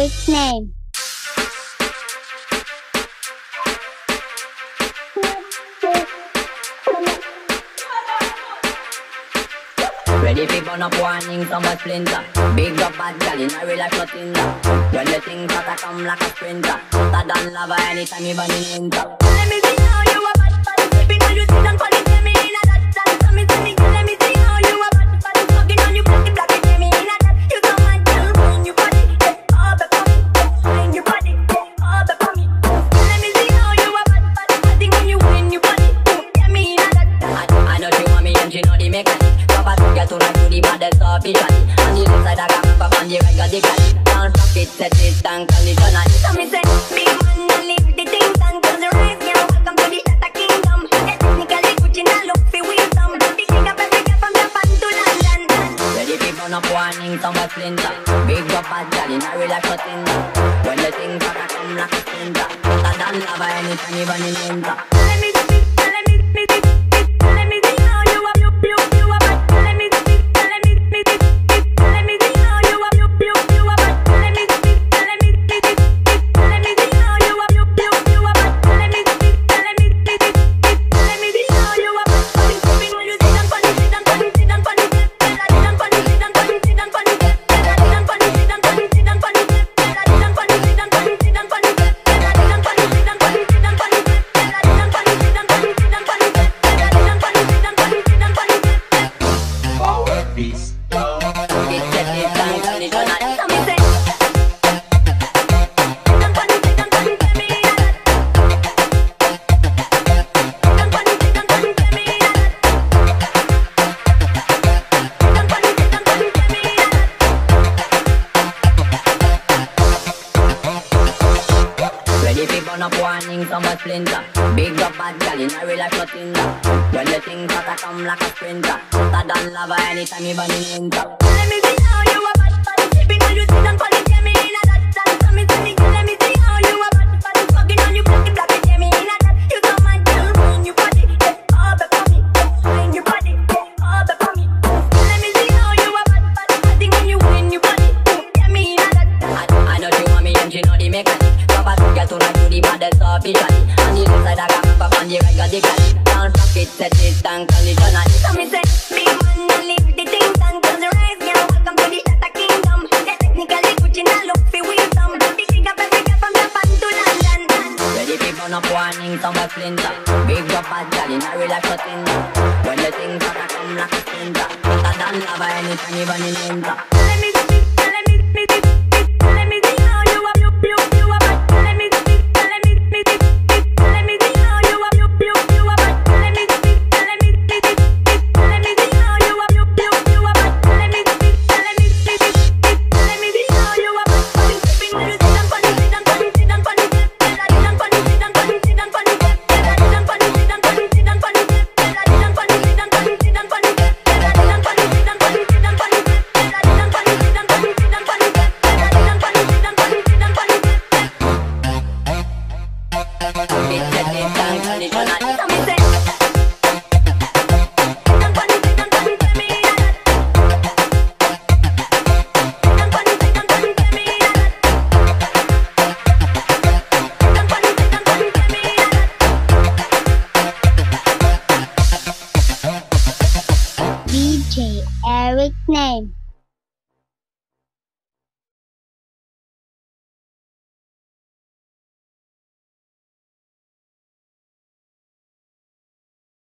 its name. Ready for burn up warning, some a splinter. Big up bad gal in a real life nothing When the things that come like a sprinter. Hotter than lava anytime you burn in winter. Let me see how you a bad bad. Sipping on you sit down for the and she know the mechanic Top a girl to like do the baddest officially On the left side I got my on the right got the cali Can't stop it, set it and conditional So me say, big man, you leave the things and close your eyes, girl. Welcome to the Tata Kingdom. Yeah, technically, Gucci now look for wisdom. The king of every girl from Japan to London. Ready burn up warning, some a splinter Big up bad gal in a real life nothing When the things that come like a splinter Hotter than lava anytime you burn in winter peace. Warning, some a splinter. Big up bad gal in a real life nothing When the things that I come like a sprinter. Hotter than lava anytime burn in winter. Let me see how you a bad bad. Sipping on you sit down, funny, the right got the Can't stop it, set it and conditional So me say, big man, you leave the things and close your eyes, girl. Welcome to the Tata Kingdom. Yeah, technically, Gucci now look for wisdom. The king of every girl from Japan to London. Ready burn up warning, some a splinter Big up bad gal in a real life nothing When the things that come like a splinter Hotter than lava anytime you burn in winter great name.